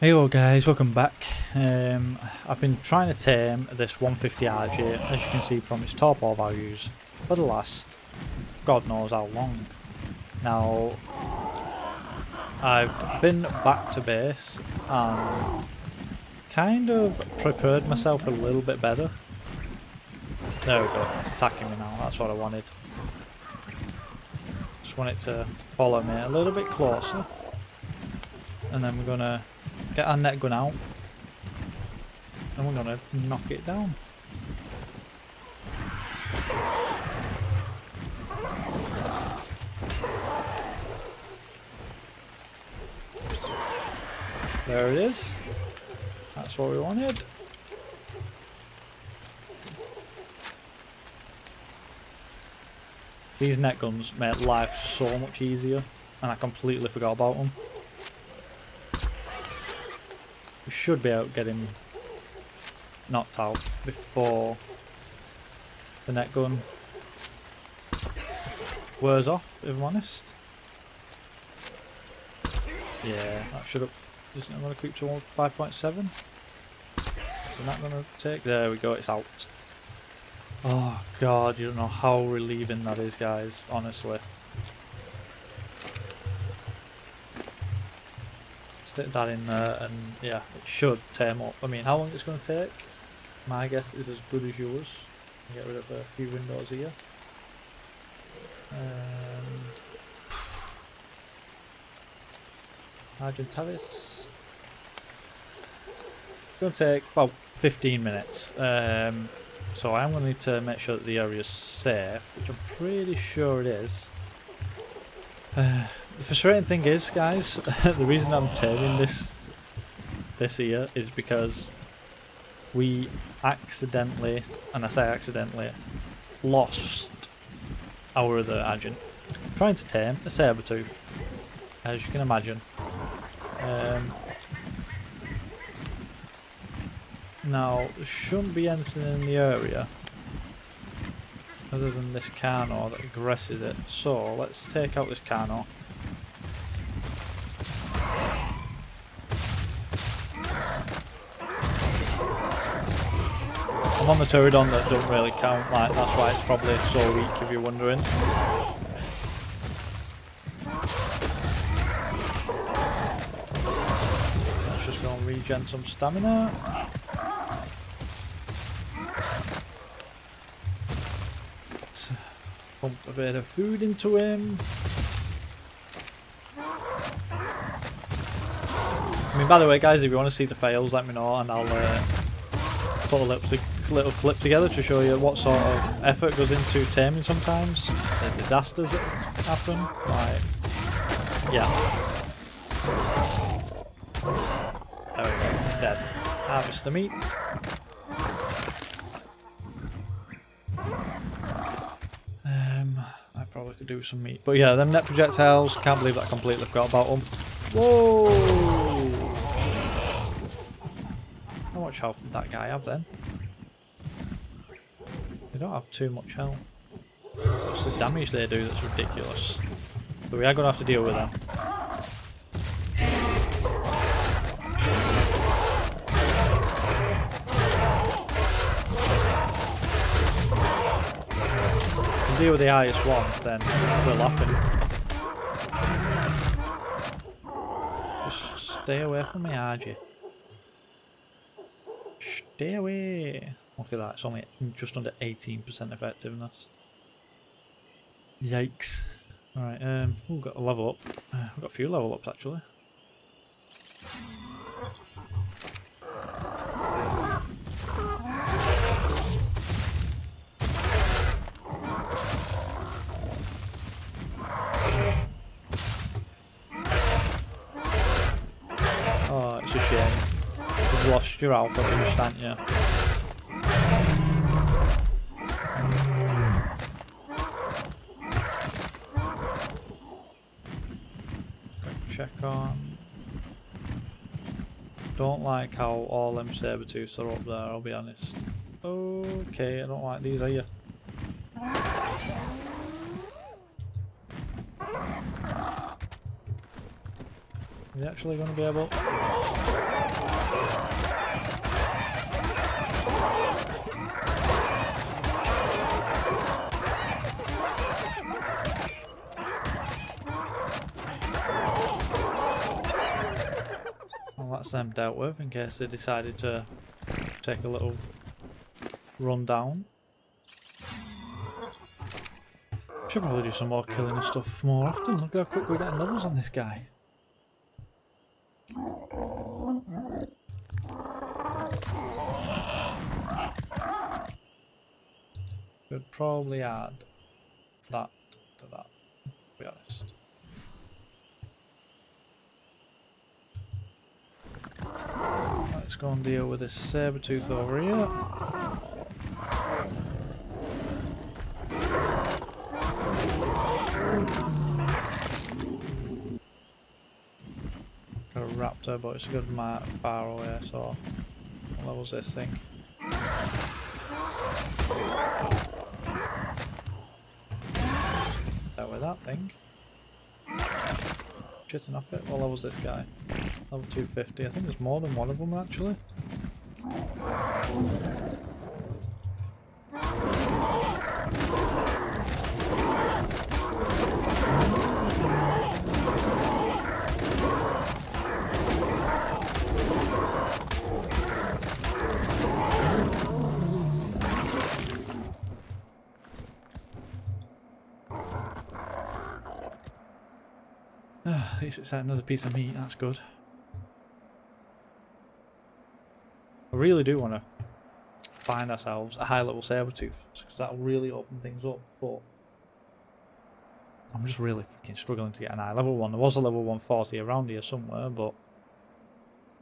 Hey all guys, welcome back. Um, I've been trying to tame this 150 Argy, as you can see from its top torpor values, for the last god knows how long. Now, I've been back to base and kind of prepared myself a little bit better. There we go, it's attacking me now, that's what I wanted. Just want it to follow me a little bit closer. And then we're gonna get our net gun out. And we're gonna knock it down. There it is. That's what we wanted. These net guns make life so much easier and I completely forgot about them. We should be able to get him knocked out before the net gun wears off, if I'm honest. Yeah, that should have... Isn't it going to creep to 5.7? Is that going to take... There we go, it's out. Oh god, you don't know how relieving that is, guys, honestly. Stick that in there and yeah, it should tame up. I mean, how long it's going to take? My guess is as good as yours. Get rid of a few windows here. And... Argentavis. It's going to take about 15 minutes. Um, so I'm going to need to make sure that the area is safe, which I'm pretty sure it is. Uh, the frustrating thing is, guys, the reason I'm taming this this here is because we accidentally, and I say accidentally, lost our other Argent. Trying to tame a saber tooth, as you can imagine. Um, now, there shouldn't be anything in the area other than this Carno that aggresses it. So, let's take out this Carno. I'm on the Pterodon that don't really count, like that's why it's probably so weak if you're wondering. Let's just go and regen some stamina. Pump a bit of food into him. By the way, guys, if you want to see the fails, let me know and I'll uh, put a little, little clip together to show you what sort of effort goes into taming sometimes. The disasters that happen. Like, yeah. There we go. Dead. Harvest the meat. Um, I probably could do some meat. But yeah, them net projectiles, can't believe that I completely forgot about them. Whoa! Much health did that guy have then? They don't have too much health. The damage they do that's ridiculous? But we are going to have to deal with them. Deal with the highest one, then we're laughing. Just stay away from me, Argy. Stay away. Look at that, it's only just under 18% effectiveness. Yikes. Alright, um, we've got a level up. Uh, we've got a few level ups actually. Oh, it's a shame. Lost your alpha boost, haven't you? check on. Don't like how all them saber tooths are up there, I'll be honest. Okay, I don't like these either. Are actually going to be able... That's them dealt with in case they decided to take a little run down. Should probably do some more killing and stuff more often. Look how quick we're getting levels on this guy. Could probably add that to that, to be honest. Let's go and deal with this saber tooth over here. Got a raptor, but it's a good ma far away, so what level's this thing? That that thing. Shitting off it. What level's this guy? Level 250. I think there's more than one of them actually. At least it's another piece of meat, that's good. I really do want to find ourselves a high level saber tooth because that'll really open things up, but I'm just really freaking struggling to get an high level one. There was a level 140 around here somewhere, but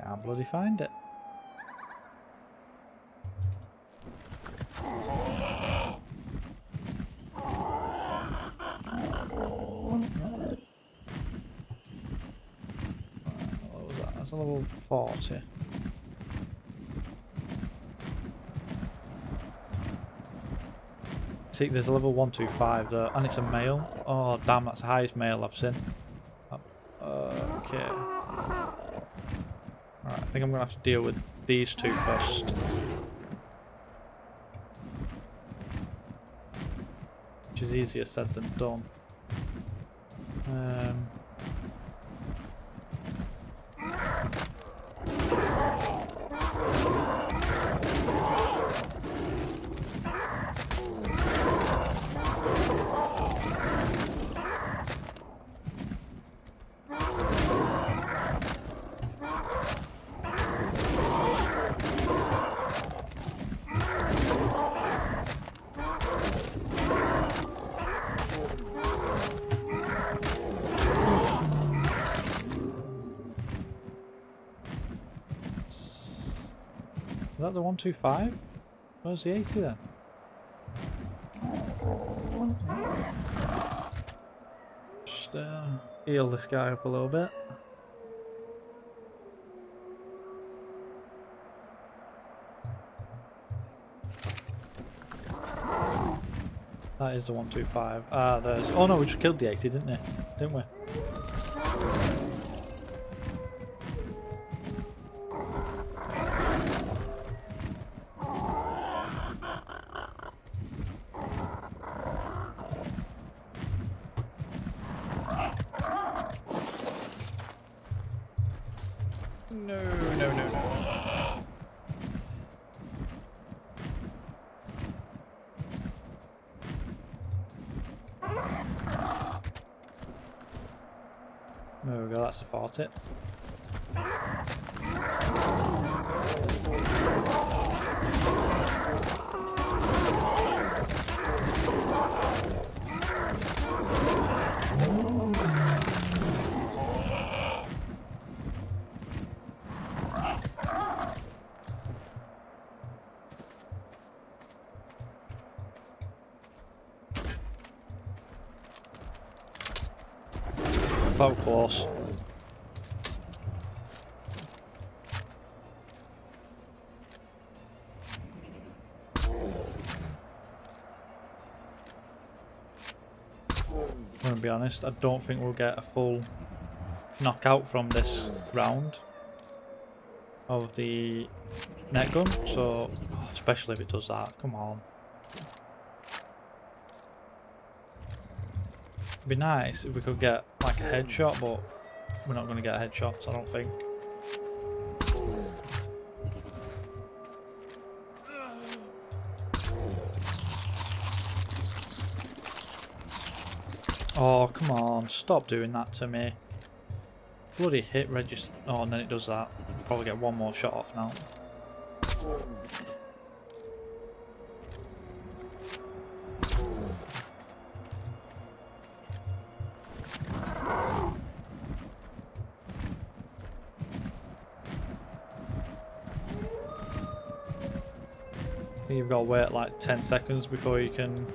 can't bloody find it. What was that? That's a level 40. See, there's a level 125 there, and it's a male. Oh, damn, that's the highest male I've seen. Okay. Alright, I think I'm going to have to deal with these two first. Which is easier said than done. Um, that the 125? Where's the 80 then? Just uh, heal this guy up a little bit. That is the 125. Ah, there's. Oh no, we just killed the 80, didn't we? Didn't we? That's it. So close. I'm gonna be honest, I don't think we'll get a full knockout from this round of the net gun, so especially if it does that, come on. It'd be nice if we could get like a headshot, but we're not going to get headshots, I don't think. Oh, come on. Stop doing that to me. Bloody hit register. Oh, and then it does that. Probably get one more shot off now. I think you've got to wait like 10 seconds before you can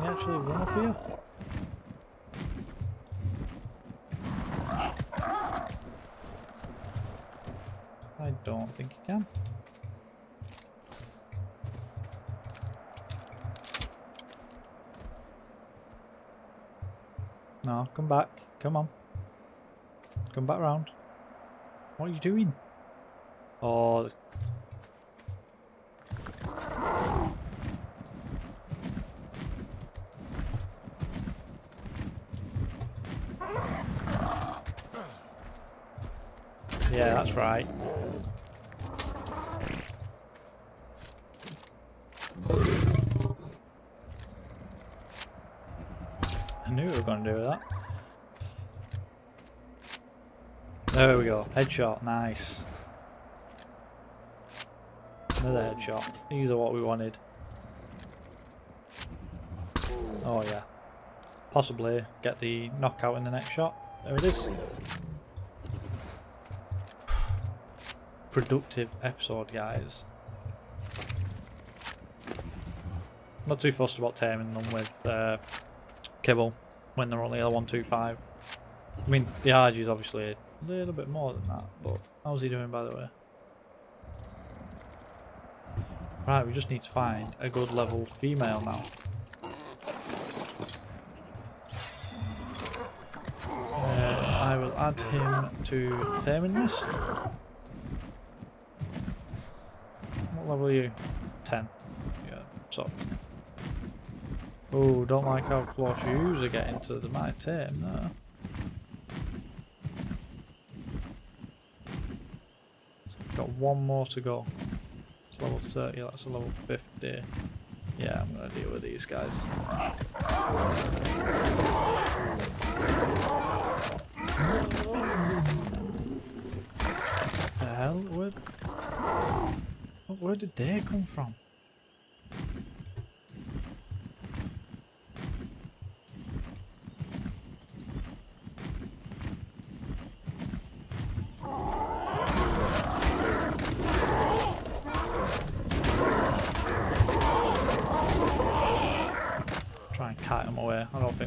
he actually run up here? I don't think you can. No, come back. Come on. Come back round. What are you doing? Oh. Yeah, that's right. I knew we were going to do that. There we go. Headshot. Nice. Another headshot. These are what we wanted. Oh yeah. Possibly get the knockout in the next shot. There it is. Productive episode, guys. Not too fussed about taming them with uh, kibble when they're only L125. I mean, the Argy is obviously a little bit more than that, but how's he doing by the way? Right, we just need to find a good level female now. Uh, I will add him to taming list. What level are you? 10. Yeah, so. Oh, don't like how close you are getting to the my tame, no. Got one more to go. It's level 30, that's a level 50. Yeah, I'm gonna deal with these guys. the hell? Where, where did they come from?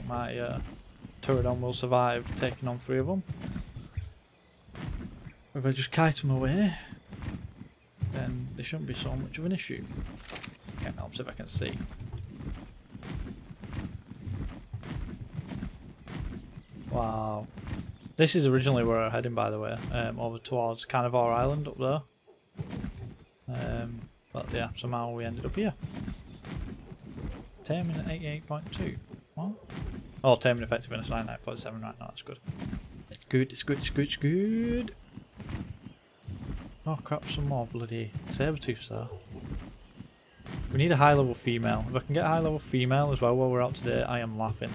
My uh, will survive taking on three of them. If I just kite them away, then there shouldn't be so much of an issue. Can't help see if I can see. Wow. This is originally where I'm heading by the way, um, over towards Carnivore Island up there. Um, but yeah, somehow we ended up here. Taming at 88.2. What? Oh, timing effectiveness 99.7 right now, that's good. It's good, it's good, it's good, it's good. Oh crap, some more bloody saber-tooths there. We need a high level female. If I can get a high level female as well while we're out today, I am laughing.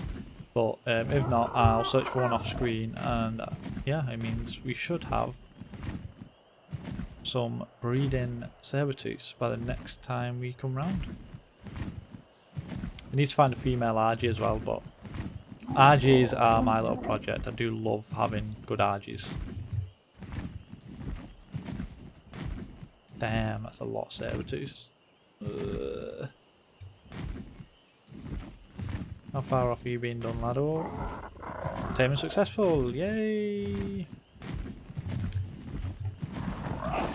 But um, if not, I'll search for one off screen and uh, yeah, it means we should have some breeding saber-tooths by the next time we come round. We need to find a female Argy as well, but Argys are my little project. I do love having good Argys. Damn, that's a lot of. Uh, how far off are you being done, Lado? Taming successful, yay!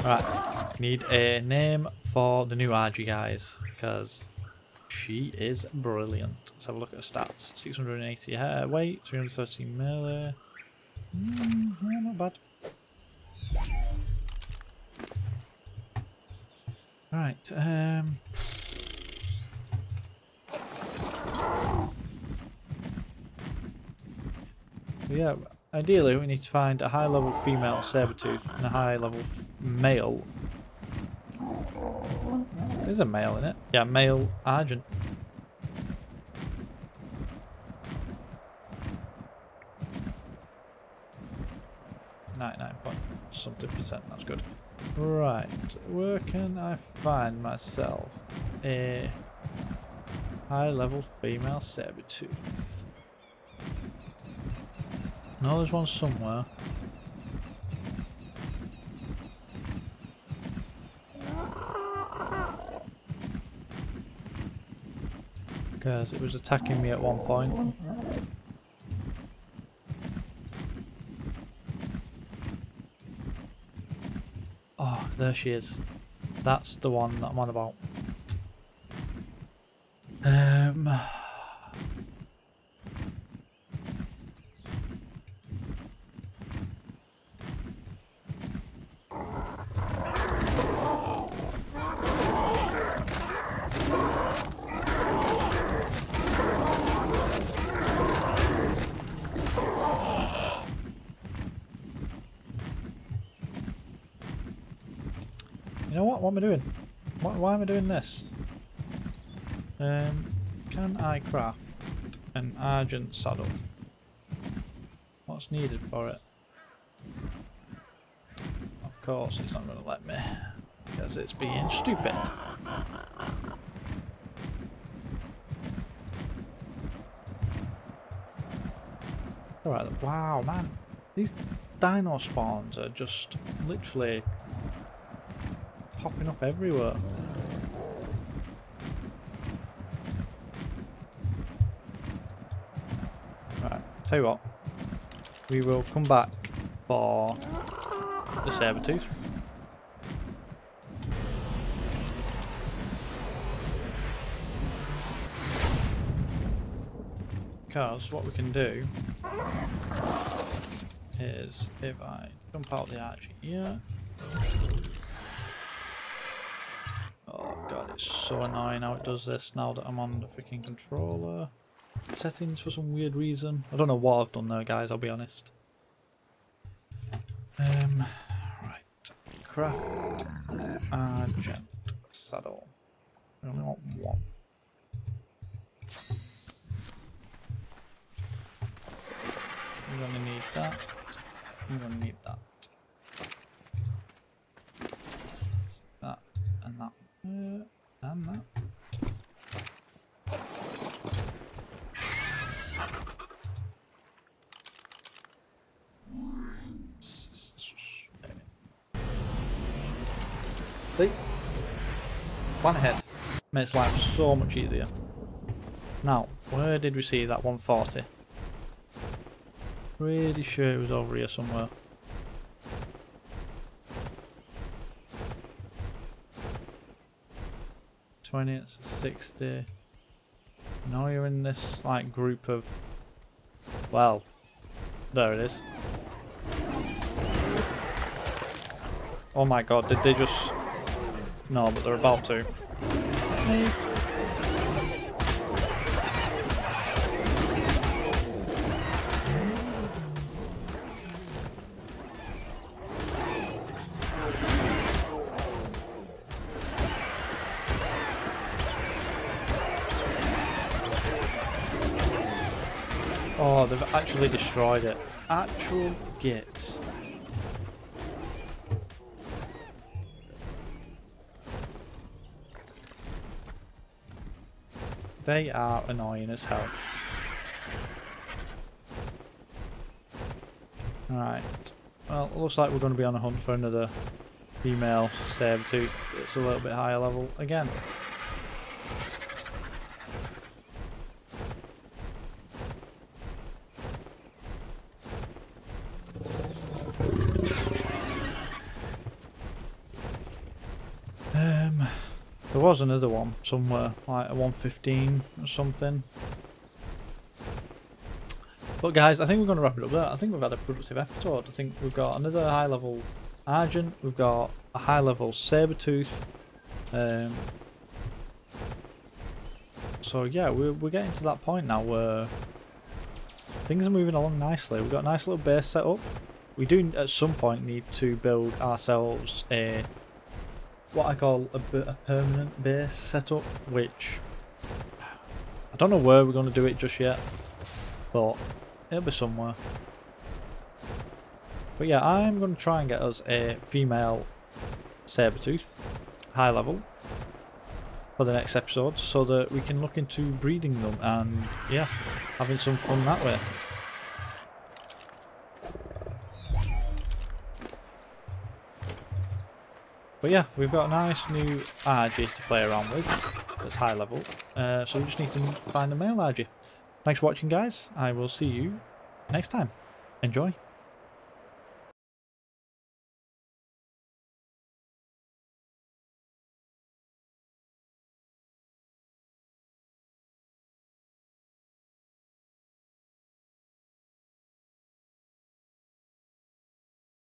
Right, need a name for the new Argy guys because she is brilliant. Let's have a look at her stats. 680 hair weight, 330 melee. Mm, yeah, not bad. Right, um... Yeah, ideally we need to find a high level female saber-tooth and a high level male. There's a male in it. Yeah, male Argent. Ninety-nine point something percent. That's good. Right, where can I find myself a high level female saber-tooth? No, there's one somewhere. Because it was attacking me at one point. Oh, there she is. That's the one that I'm on about. Um... You know what? What am I doing? Why, why am I doing this? Um, can I craft an Argent saddle? What's needed for it? Of course it's not going to let me, because it's being stupid. Alright, wow man, these dino spawns are just literally popping up everywhere. Right, tell you what, we will come back for the saber tooth. Because what we can do is if I jump out the arch here Oh god, it's so annoying how it does this now that I'm on the freaking controller. Settings for some weird reason. I don't know what I've done there guys, I'll be honest. Um, right. Craft Argent Saddle. We only want one. We're gonna need that. We're gonna need. That and that. Uh, and that. See? Plan ahead. Makes life so much easier. Now, where did we see that 140? Pretty sure it was over here somewhere. Twenty, it's sixty. Now you're in this like group of well, there it is. Oh my god, did they just No, but they're about to. Oh, they've actually destroyed it. Actual gits. They are annoying as hell. Right. Well, looks like we're going to be on a hunt for another female saber tooth. It's a little bit higher level again. There was another one somewhere, like a 115 or something. But guys, I think we're going to wrap it up there. I think we've had a productive episode. I think we've got another high level Argent, we've got a high level Sabertooth. Um, so yeah, we're, we're getting to that point now where things are moving along nicely. We've got a nice little base set up. We do at some point need to build ourselves a what I call a, a permanent base setup, which I don't know where we're going to do it just yet, but it'll be somewhere. But yeah, I'm going to try and get us a female Sabertooth, high level, for the next episode, so that we can look into breeding them and, yeah, having some fun that way. But yeah, we've got a nice new Argy to play around with that's high level. Uh, so we just need to find the male Argy. Thanks for watching guys. I will see you next time. Enjoy.